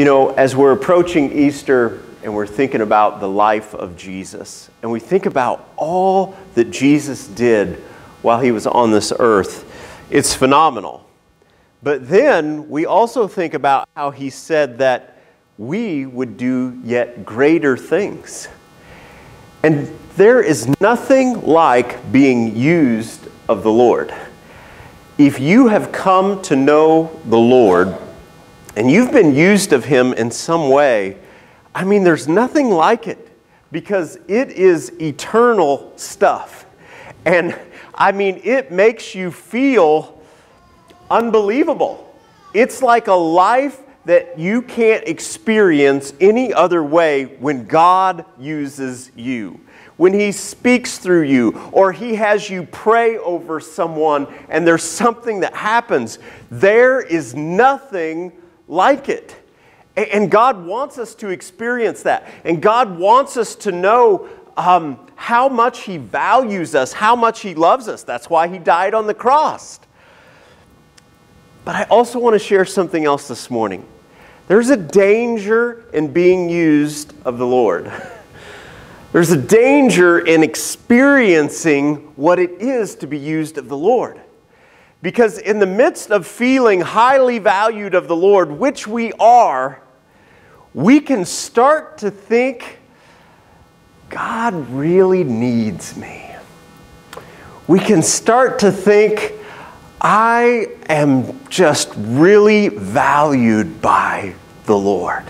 You know, as we're approaching Easter and we're thinking about the life of Jesus, and we think about all that Jesus did while he was on this earth, it's phenomenal. But then we also think about how he said that we would do yet greater things. And there is nothing like being used of the Lord. If you have come to know the Lord and you've been used of Him in some way, I mean, there's nothing like it because it is eternal stuff. And I mean, it makes you feel unbelievable. It's like a life that you can't experience any other way when God uses you. When He speaks through you, or He has you pray over someone and there's something that happens, there is nothing like it. And God wants us to experience that. And God wants us to know um, how much He values us, how much He loves us. That's why He died on the cross. But I also want to share something else this morning. There's a danger in being used of the Lord. There's a danger in experiencing what it is to be used of the Lord. Because in the midst of feeling highly valued of the Lord, which we are, we can start to think, God really needs me. We can start to think, I am just really valued by the Lord.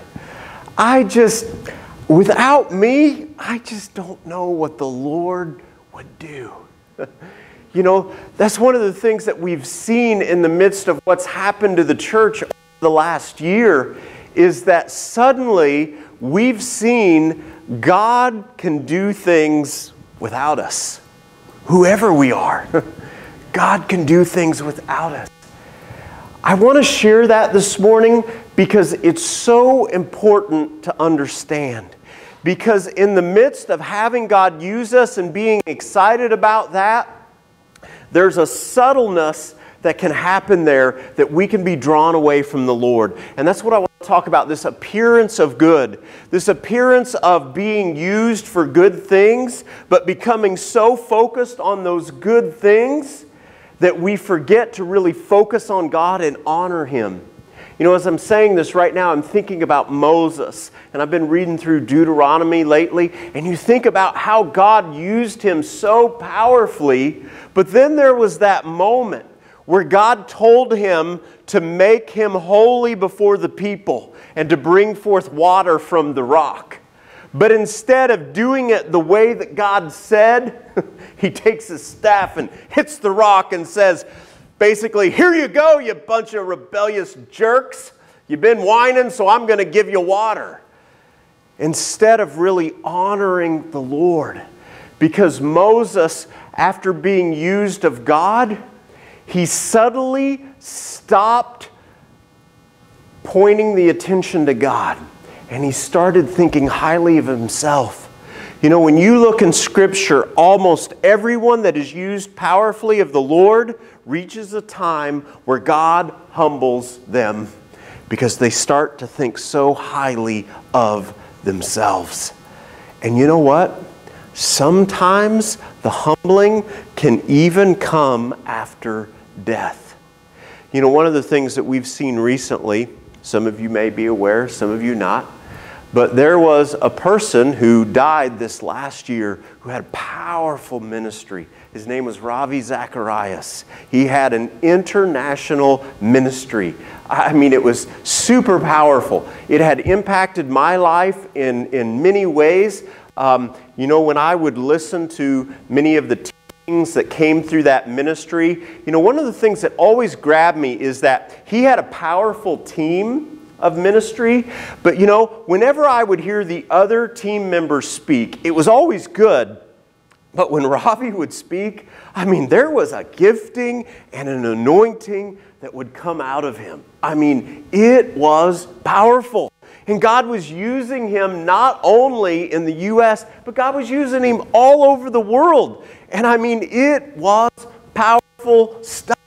I just, without me, I just don't know what the Lord would do. you know, that's one of the things that we've seen in the midst of what's happened to the church the last year is that suddenly we've seen God can do things without us, whoever we are. God can do things without us. I want to share that this morning because it's so important to understand. Because in the midst of having God use us and being excited about that, there's a subtleness that can happen there that we can be drawn away from the Lord. And that's what I want to talk about this appearance of good, this appearance of being used for good things, but becoming so focused on those good things that we forget to really focus on God and honor Him. You know, as I'm saying this right now, I'm thinking about Moses, and I've been reading through Deuteronomy lately, and you think about how God used him so powerfully, but then there was that moment where God told him to make him holy before the people and to bring forth water from the rock. But instead of doing it the way that God said, he takes his staff and hits the rock and says, basically, Here you go, you bunch of rebellious jerks. You've been whining, so I'm going to give you water. Instead of really honoring the Lord. Because Moses, after being used of God, he subtly stopped pointing the attention to God and he started thinking highly of himself. You know, when you look in Scripture, almost everyone that is used powerfully of the Lord reaches a time where God humbles them because they start to think so highly of themselves. And you know what? Sometimes the humbling can even come after death. You know, one of the things that we've seen recently, some of you may be aware, some of you not, but there was a person who died this last year who had a powerful ministry. His name was Ravi Zacharias. He had an international ministry. I mean, it was super powerful. It had impacted my life in, in many ways. Um, you know, when I would listen to many of the teachings that came through that ministry, you know, one of the things that always grabbed me is that he had a powerful team of ministry. But you know, whenever I would hear the other team members speak, it was always good. But when Ravi would speak, I mean, there was a gifting and an anointing that would come out of him. I mean, it was powerful. And God was using him not only in the U.S., but God was using him all over the world. And I mean, it was powerful stuff.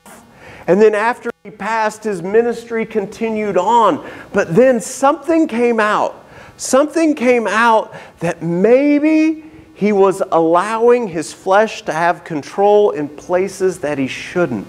And then after he passed, his ministry continued on. But then something came out. Something came out that maybe he was allowing his flesh to have control in places that he shouldn't.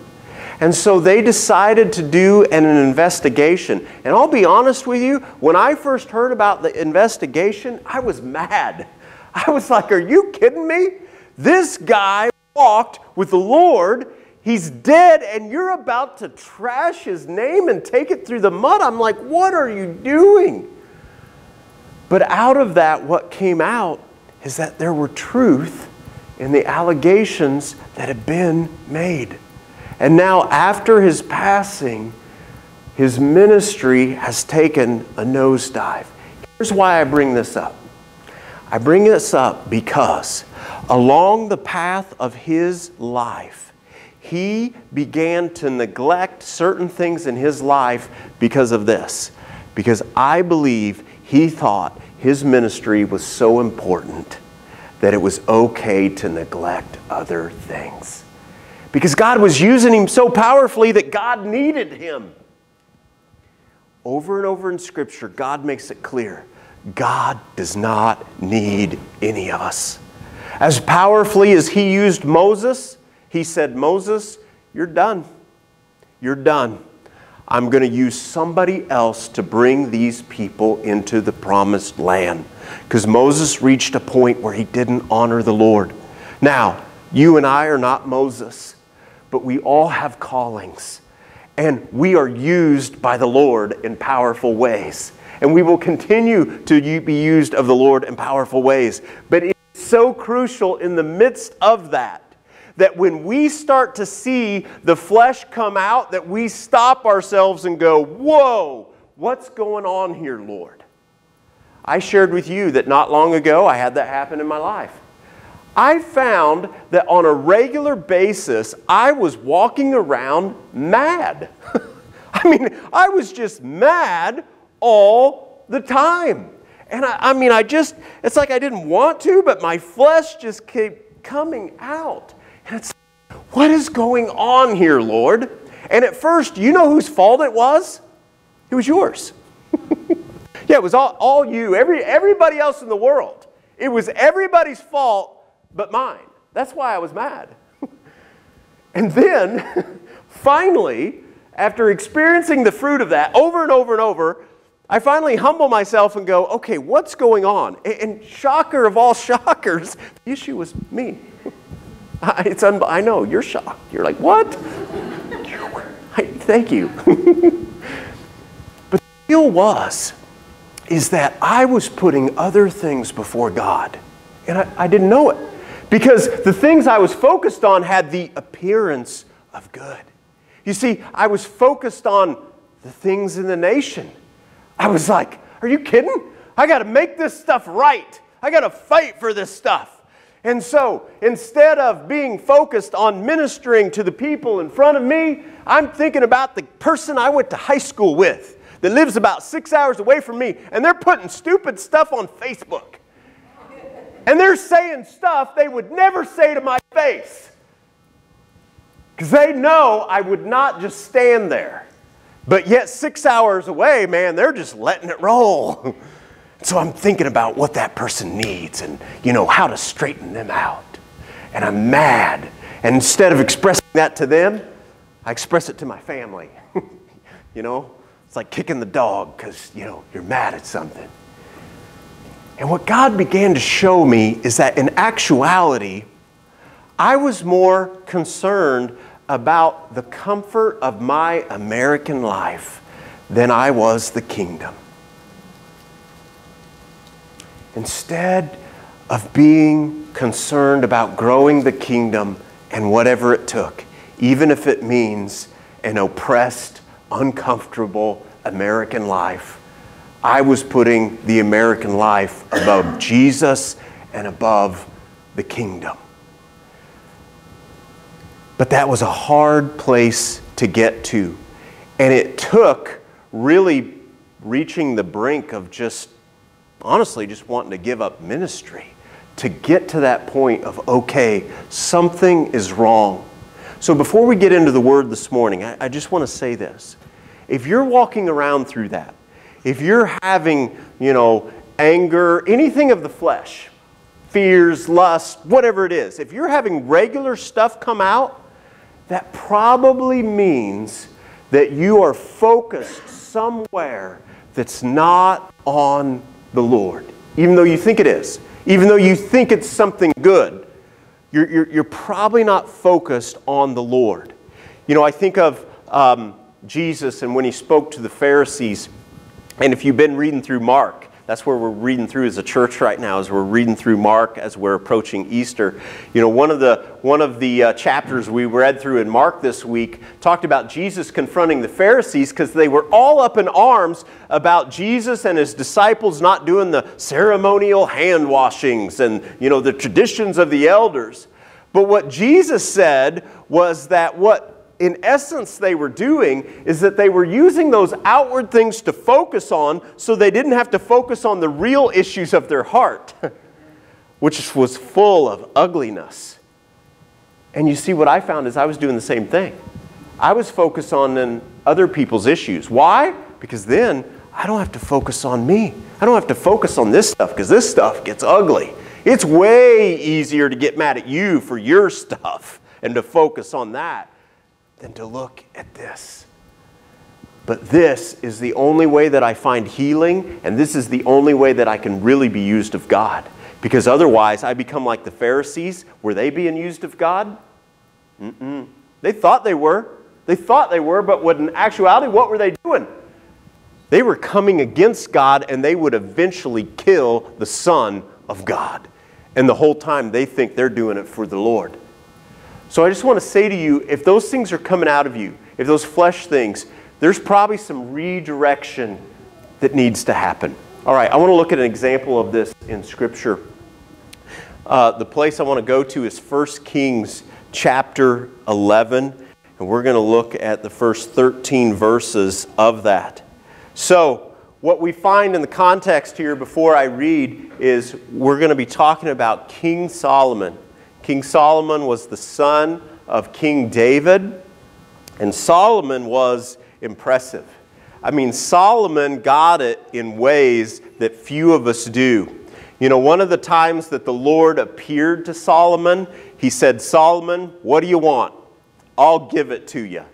And so they decided to do an, investigation. And I'll be honest with you, when I first heard about the investigation, I was mad. I was like, Are you kidding me? This guy walked with the Lord. He's dead, and you're about to trash his name and take it through the mud. I'm like, What are you doing? But out of that, what came out is that there were truth in the allegations that had been made. And now, after his passing, his ministry has taken a nosedive. Here's why I bring this up. I bring this up because along the path of his life, he began to neglect certain things in his life because of this. Because I believe he thought his ministry was so important that it was okay to neglect other things because God was using him so powerfully that God needed him. Over and over in Scripture, God makes it clear God does not need any of us. As powerfully as he used Moses, he said, Moses, you're done. You're done. I'm going to use somebody else to bring these people into the promised land. Because Moses reached a point where he didn't honor the Lord. Now, you and I are not Moses but we all have callings. And we are used by the Lord in powerful ways. And we will continue to be used of the Lord in powerful ways. But it's so crucial in the midst of that that when we start to see the flesh come out, that we stop ourselves and go, Whoa, what's going on here, Lord? I shared with you that not long ago I had that happen in my life. I found that on a regular basis, I was walking around mad. I mean, I was just mad all the time. And I, I, mean, I just, it's like I didn't want to, but my flesh just kept coming out. And it's, what is going on here, Lord? And at first, you know whose fault it was? It was yours. yeah, it was all, all you, every, everybody else in the world. It was everybody's fault but mine. That's why I was mad. and then, finally, after experiencing the fruit of that over and over and over, I finally humble myself and go, okay, what's going on? And, shocker of all shockers, the issue was me. it's un- I know, you're shocked. You're like, what? thank you. but the deal was, is that I was putting other things before God. And I, I didn't know it. Because the things I was focused on had the appearance of good. You see, I was focused on the things in the nation. I was like, are you kidding? I got to make this stuff right. I got to fight for this stuff. And so instead of being focused on ministering to the people in front of me, I'm thinking about the person I went to high school with that lives about six hours away from me, and they're putting stupid stuff on Facebook. And they're saying stuff they would never say to my face. Because they know I would not just stand there. But yet, six hours away, man, they're just letting it roll. so I'm thinking about what that person needs and, you know, how to straighten them out. And I'm mad. And instead of expressing that to them, I express it to my family. you know, it's like kicking the dog because, you know, you're mad at something. And what God began to show me is that in actuality, I was more concerned about the comfort of my American life than I was the kingdom. Instead of being concerned about growing the kingdom and whatever it took, even if it means an oppressed, uncomfortable American life, I was putting the American life above Jesus and above the kingdom. But that was a hard place to get to. And it took really reaching the brink of just, honestly, just wanting to give up ministry to get to that point of, okay, something is wrong. So before we get into the word this morning, I, I just want to say this. If you're walking around through that, if you're having, you know, anger, anything of the flesh, fears, lust, whatever it is, if you're having regular stuff come out, that probably means that you are focused somewhere that's not on the Lord, even though you think it is, even though you think it's something good. You're, you're, you're probably not focused on the Lord. You know, I think of um, Jesus and when he spoke to the Pharisees, and if you've been reading through Mark, that's where we're reading through as a church right now, as we're reading through Mark as we're approaching Easter. You know, one of the, one of the uh, chapters we read through in Mark this week talked about Jesus confronting the Pharisees because they were all up in arms about Jesus and his disciples not doing the ceremonial hand washings and, you know, the traditions of the elders. But what Jesus said was that what in essence, they were doing is that they were using those outward things to focus on so they didn't have to focus on the real issues of their heart, which was full of ugliness. And you see, what I found is I was doing the same thing. I was focused on other people's issues. Why? Because then I don't have to focus on me. I don't have to focus on this stuff because this stuff gets ugly. It's way easier to get mad at you for your stuff and to focus on that than to look at this. But this is the only way that I find healing, and this is the only way that I can really be used of God. Because otherwise, I become like the Pharisees. Were they being used of God? Mm-mm. They thought they were. They thought they were, but in actuality, what were they doing? They were coming against God, and they would eventually kill the Son of God. And the whole time, they think they're doing it for the Lord. So I just want to say to you if those things are coming out of you, if those flesh things, there's probably some redirection that needs to happen. All right, I want to look at an example of this in Scripture. Uh, the place I want to go to is 1 Kings chapter 11, and we're going to look at the first 13 verses of that. So, what we find in the context here before I read is we're going to be talking about King Solomon. King Solomon was the son of King David, and Solomon was impressive. I mean, Solomon got it in ways that few of us do. You know, one of the times that the Lord appeared to Solomon, he said, Solomon, what do you want? I'll give it to you.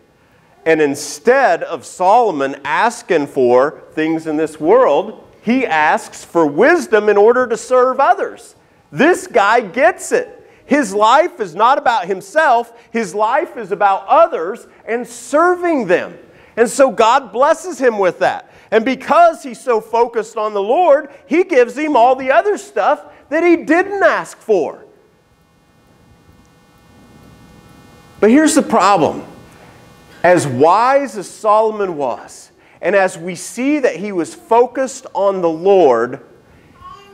And instead of Solomon asking for things in this world, he asks for wisdom in order to serve others. This guy gets it. His life is not about himself, his life is about others and serving them. And so God blesses him with that. And because he's so focused on the Lord, he gives him all the other stuff that he didn't ask for. But here's the problem. As wise as Solomon was, and as we see that he was focused on the Lord,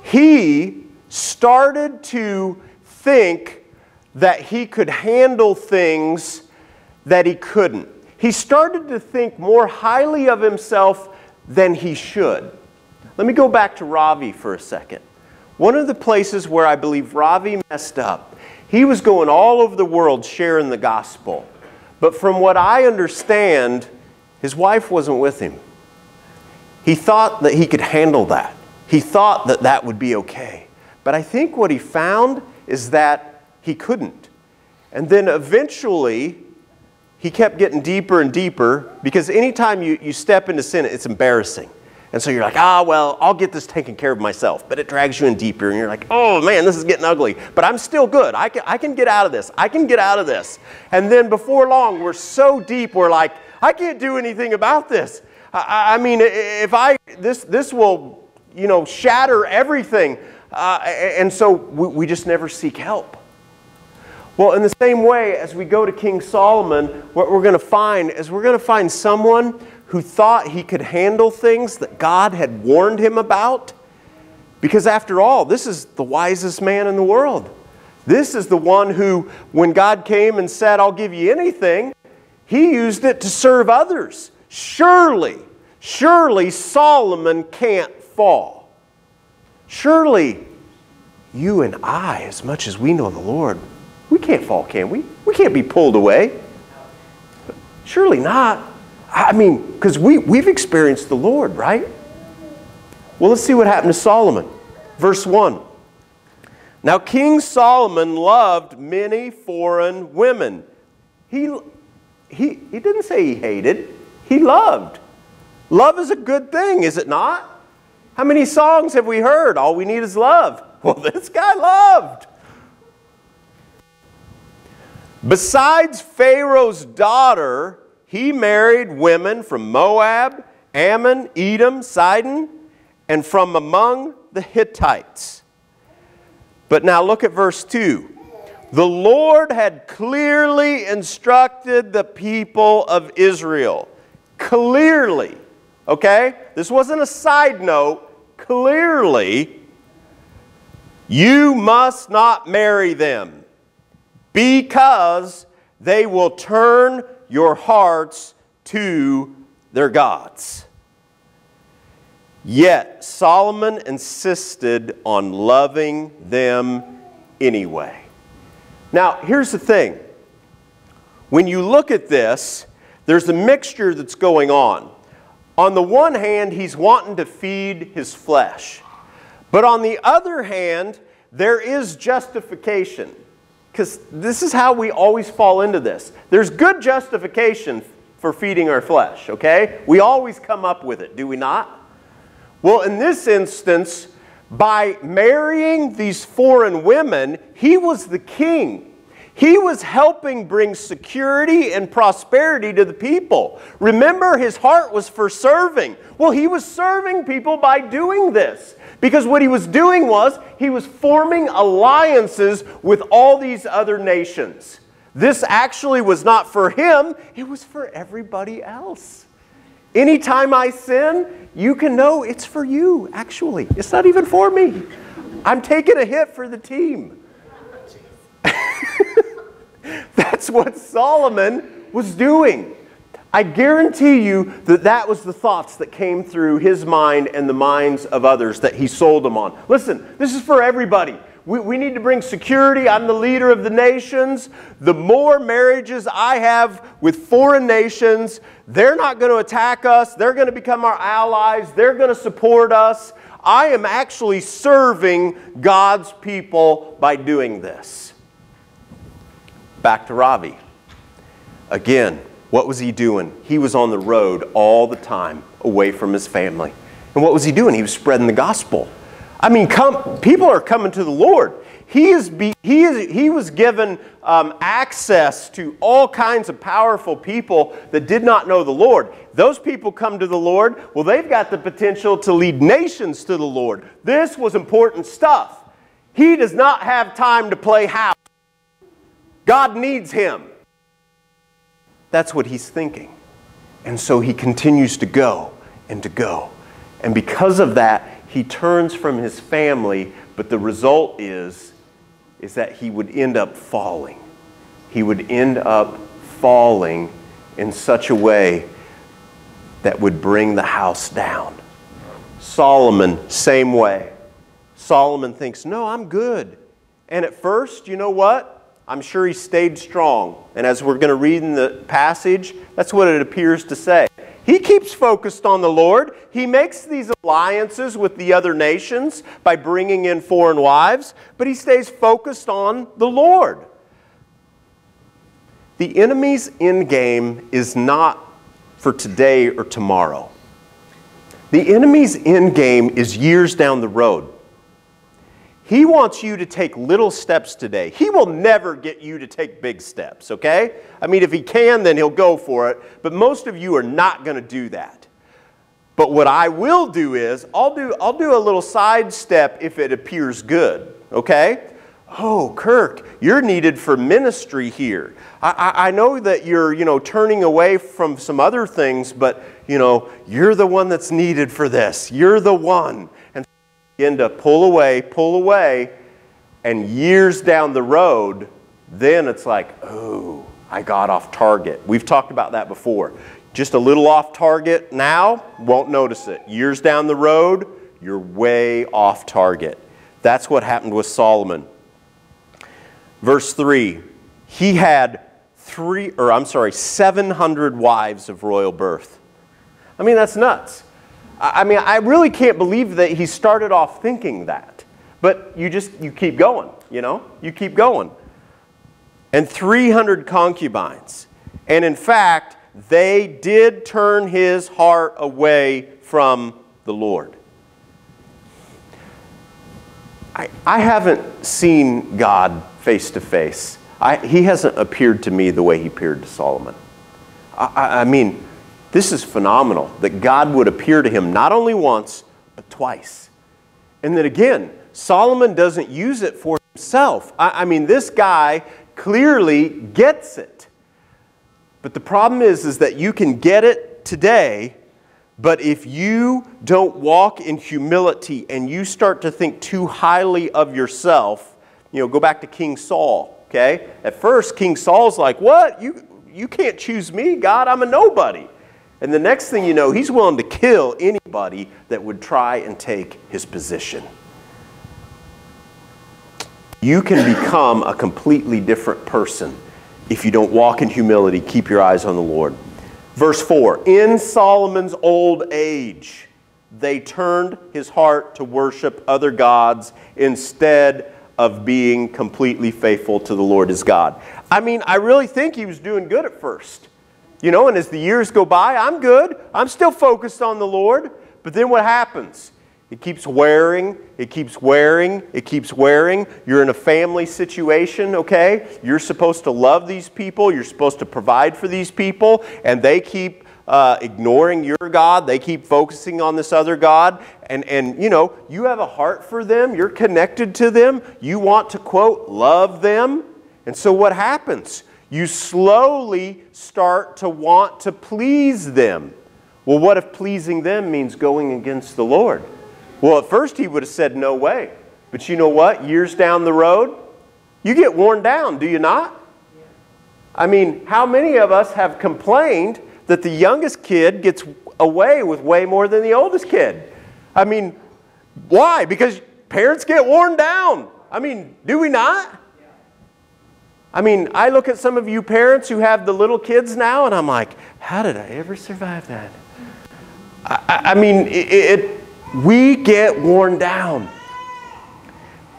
he started to think that he could handle things that he couldn't. He started to think more highly of himself than he should. Let me go back to Ravi for a second. One of the places where I believe Ravi messed up, he was going all over the world sharing the gospel. But from what I understand, his wife wasn't with him. He thought that he could handle that. He thought that that would be okay. But I think what he found is that he couldn't. And then eventually, he kept getting deeper and deeper because anytime you, you step into sin, it's embarrassing. And so you're like, ah, well, I'll get this taken care of myself. But it drags you in deeper, and you're like, oh man, this is getting ugly. But I'm still good. I can, I can get out of this. I can get out of this. And then before long, we're so deep, we're like, I can't do anything about this. I, I mean, if I, this, this will, you know, shatter everything. Uh, and so we, we just never seek help. Well, in the same way, as we go to King Solomon, what we're going to find is we're going to find someone who thought he could handle things that God had warned him about. Because after all, this is the wisest man in the world. This is the one who, when God came and said, I'll give you anything, he used it to serve others. Surely, surely Solomon can't fall. Surely you and I, as much as we know the Lord, we can't fall, can we? We can't be pulled away. Surely not. I mean, because we, we've experienced the Lord, right? Well, let's see what happened to Solomon. Verse 1. Now, King Solomon loved many foreign women. He, he, he didn't say he hated, he loved. Love is a good thing, is it not? How many songs have we heard? All we need is love. Well, this guy loved. Besides Pharaoh's daughter, he married women from Moab, Ammon, Edom, Sidon, and from among the Hittites. But now look at verse 2. The Lord had clearly instructed the people of Israel. Clearly. Okay? This wasn't a side note. Clearly, you must not marry them because they will turn your hearts to their gods. Yet Solomon insisted on loving them anyway. Now, here's the thing. When you look at this, there's a mixture that's going on. On the one hand, he's wanting to feed his flesh. But on the other hand, there is justification. Because this is how we always fall into this. There's good justification for feeding our flesh, okay? We always come up with it, do we not? Well, in this instance, by marrying these foreign women, he was the king. He was helping bring security and prosperity to the people. Remember, his heart was for serving. Well, he was serving people by doing this. Because what he was doing was he was forming alliances with all these other nations. This actually was not for him, it was for everybody else. Anytime I sin, you can know it's for you, actually. It's not even for me. I'm taking a hit for the team. That's what Solomon was doing. I guarantee you that that was the thoughts that came through his mind and the minds of others that he sold them on. Listen, this is for everybody. We, we need to bring security. I'm the leader of the nations. The more marriages I have with foreign nations, they're not going to attack us. They're going to become our allies. They're going to support us. I am actually serving God's people by doing this back to Ravi. Again, what was he doing? He was on the road all the time away from his family. And what was he doing? He was spreading the gospel. I mean, come, people are coming to the Lord. He, is be, he, is, he was given um, access to all kinds of powerful people that did not know the Lord. Those people come to the Lord, well, they've got the potential to lead nations to the Lord. This was important stuff. He does not have time to play house. God needs him. That's what he's thinking. And so he continues to go and to go. And because of that, he turns from his family, but the result is, is that he would end up falling. He would end up falling in such a way that would bring the house down. Solomon, same way. Solomon thinks, No, I'm good. And at first, you know what? I'm sure he stayed strong. And as we're going to read in the passage, that's what it appears to say. He keeps focused on the Lord. He makes these alliances with the other nations by bringing in foreign wives, but he stays focused on the Lord. The enemy's end game is not for today or tomorrow. The enemy's end game is years down the road. He wants you to take little steps today. He will never get you to take big steps, okay? I mean, if he can, then he'll go for it, but most of you are not going to do that. But what I will do is, I'll do, I'll do a little side step if it appears good, okay? Oh, Kirk, you're needed for ministry here. I, I, I know that you're, you know, turning away from some other things, but, you know, you're the one that's needed for this. You're the one begin to pull away, pull away, and years down the road, then it's like, oh, I got off target. We've talked about that before. Just a little off target now, won't notice it. Years down the road, you're way off target. That's what happened with Solomon. Verse 3 He had three, or I'm sorry, 700 wives of royal birth. I mean, that's nuts. I mean, I really can't believe that he started off thinking that. But you just, you keep going, you know? You keep going. And 300 concubines. And in fact, they did turn his heart away from the Lord. I, I haven't seen God face to face. I, He hasn't appeared to me the way he appeared to Solomon. I, I mean, this is phenomenal that God would appear to him not only once, but twice. And then again, Solomon doesn't use it for himself. I, I mean, this guy clearly gets it. But the problem is, is that you can get it today, but if you don't walk in humility and you start to think too highly of yourself, you know, go back to King Saul, okay? At first, King Saul's like, What? You, you can't choose me, God, I'm a nobody. And the next thing you know, he's willing to kill anybody that would try and take his position. You can become a completely different person if you don't walk in humility, keep your eyes on the Lord. Verse 4 In Solomon's old age, they turned his heart to worship other gods instead of being completely faithful to the Lord his God. I mean, I really think he was doing good at first. You know, and as the years go by, I'm good. I'm still focused on the Lord. But then what happens? It keeps wearing, it keeps wearing, it keeps wearing. You're in a family situation, okay? You're supposed to love these people, you're supposed to provide for these people, and they keep uh, ignoring your God. They keep focusing on this other God. And, and, you know, you have a heart for them, you're connected to them, you want to, quote, love them. And so what happens? You slowly start to want to please them. Well, what if pleasing them means going against the Lord? Well, at first he would have said, No way. But you know what? Years down the road, you get worn down, do you not? I mean, how many of us have complained that the youngest kid gets away with way more than the oldest kid? I mean, why? Because parents get worn down. I mean, do we not? I mean, I look at some of you parents who have the little kids now, and I'm like, how did I ever survive that? I, I mean, it, it, we get worn down.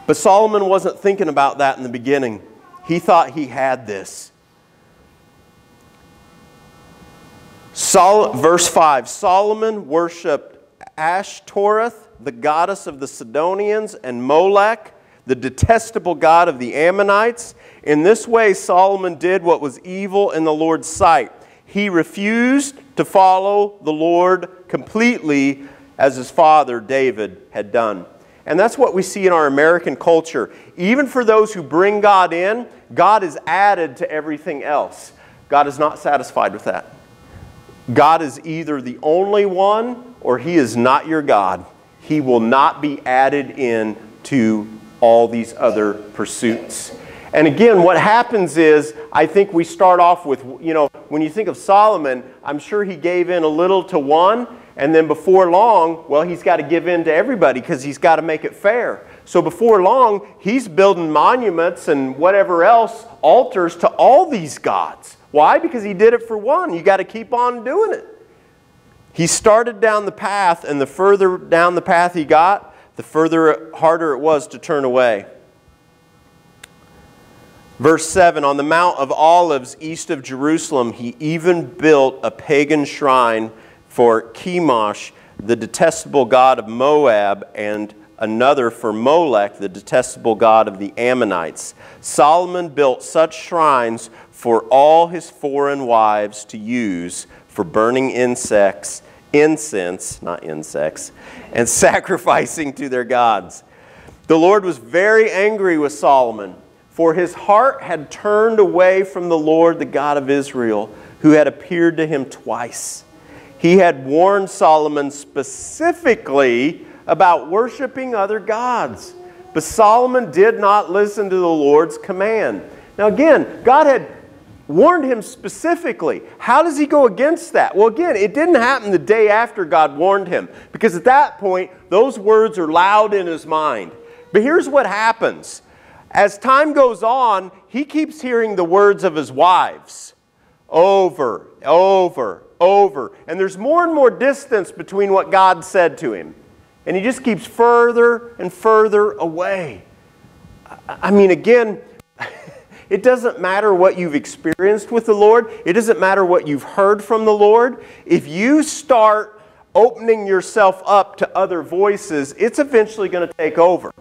But Solomon wasn't thinking about that in the beginning. He thought he had this. Sol- verse 5 Solomon worshiped Ashtoreth, the goddess of the Sidonians, and Molech, the detestable god of the Ammonites. In this way, Solomon did what was evil in the Lord's sight. He refused to follow the Lord completely as his father David had done. And that's what we see in our American culture. Even for those who bring God in, God is added to everything else. God is not satisfied with that. God is either the only one or he is not your God. He will not be added in to all these other pursuits. And again, what happens is, I think we start off with, you know, when you think of Solomon, I'm sure he gave in a little to one, and then before long, well, he's got to give in to everybody because he's got to make it fair. So before long, he's building monuments and whatever else, altars to all these gods. Why? Because he did it for one. You got to keep on doing it. He started down the path, and the further down the path he got, the further harder it was to turn away. Verse 7 On the Mount of Olives east of Jerusalem, he even built a pagan shrine for Chemosh, the detestable god of Moab, and another for Molech, the detestable god of the Ammonites. Solomon built such shrines for all his foreign wives to use for burning insects, incense, not insects, and sacrificing to their gods. The Lord was very angry with Solomon for his heart had turned away from the Lord, the God of Israel, who had appeared to him twice. He had warned Solomon specifically about worshiping other gods. But Solomon did not listen to the Lord's command. Now, again, God had warned him specifically. How does he go against that? Well, again, it didn't happen the day after God warned him, because at that point, those words are loud in his mind. But here's what happens As time goes on, he keeps hearing the words of his wives over, over, over. And there's more and more distance between what God said to him. And he just keeps further and further away. I mean, again, it doesn't matter what you've experienced with the Lord, it doesn't matter what you've heard from the Lord. If you start opening yourself up to other voices, it's eventually going to take over.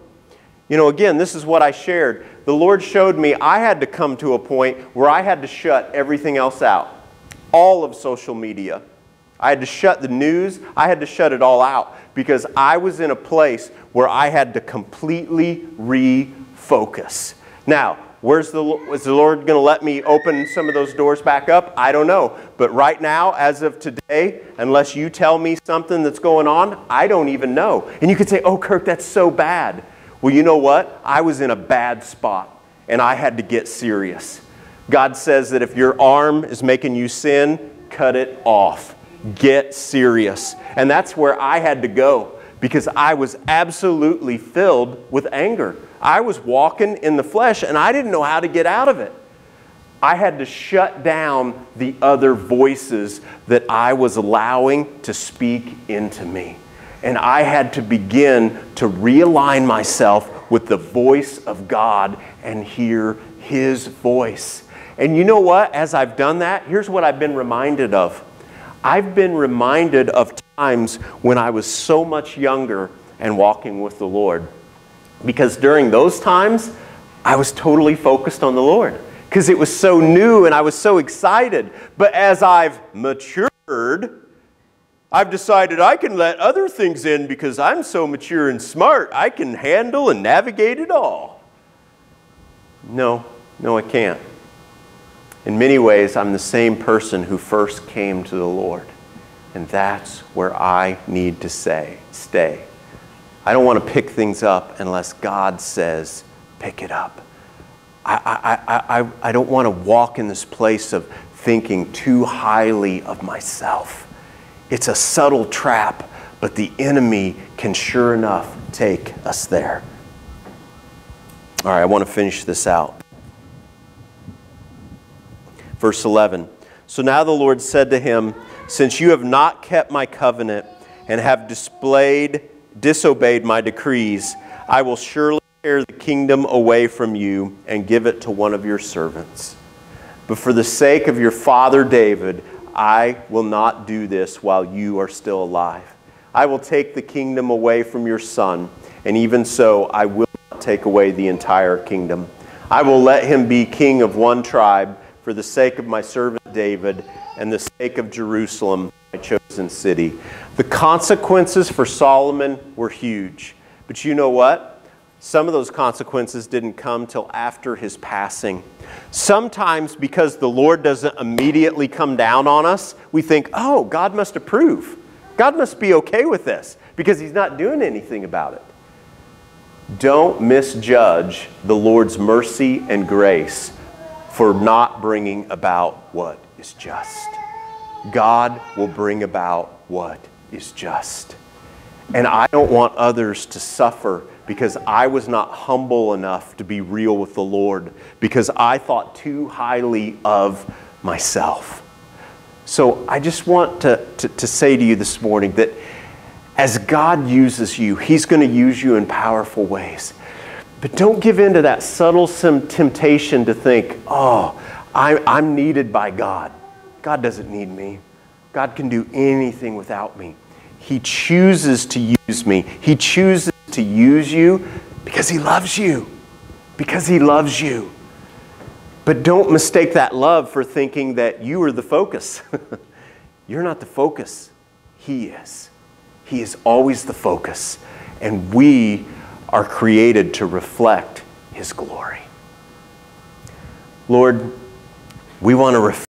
You know, again, this is what I shared. The Lord showed me I had to come to a point where I had to shut everything else out, all of social media. I had to shut the news, I had to shut it all out because I was in a place where I had to completely refocus. Now, Where's the, is the Lord going to let me open some of those doors back up? I don't know. But right now, as of today, unless you tell me something that's going on, I don't even know. And you could say, oh, Kirk, that's so bad. Well, you know what? I was in a bad spot and I had to get serious. God says that if your arm is making you sin, cut it off. Get serious. And that's where I had to go because I was absolutely filled with anger. I was walking in the flesh and I didn't know how to get out of it. I had to shut down the other voices that I was allowing to speak into me. And I had to begin to realign myself with the voice of God and hear His voice. And you know what? As I've done that, here's what I've been reminded of. I've been reminded of times when I was so much younger and walking with the Lord. Because during those times, I was totally focused on the Lord because it was so new and I was so excited. But as I've matured, I've decided I can let other things in because I'm so mature and smart, I can handle and navigate it all. No, no, I can't. In many ways, I'm the same person who first came to the Lord. And that's where I need to say, stay. I don't want to pick things up unless God says, pick it up. I, I, I, I don't want to walk in this place of thinking too highly of myself. It's a subtle trap, but the enemy can sure enough take us there. All right, I want to finish this out. Verse 11 So now the Lord said to him, Since you have not kept my covenant and have displayed disobeyed my decrees, I will surely tear the kingdom away from you and give it to one of your servants. But for the sake of your father David, I will not do this while you are still alive. I will take the kingdom away from your son, and even so, I will not take away the entire kingdom. I will let him be king of one tribe for the sake of my servant David and the sake of Jerusalem, my chosen city. The consequences for Solomon were huge. But you know what? Some of those consequences didn't come till after his passing. Sometimes, because the Lord doesn't immediately come down on us, we think, oh, God must approve. God must be okay with this because he's not doing anything about it. Don't misjudge the Lord's mercy and grace for not bringing about what is just. God will bring about what is just. And I don't want others to suffer because I was not humble enough to be real with the Lord because I thought too highly of myself. So I just want to, to, to say to you this morning that as God uses you, He's going to use you in powerful ways. But don't give in to that subtle temptation to think, oh, I, I'm needed by God. God doesn't need me. God can do anything without me. He chooses to use me. He chooses to use you because He loves you. Because He loves you. But don't mistake that love for thinking that you are the focus. You're not the focus. He is. He is always the focus. And we are created to reflect His glory. Lord, we want to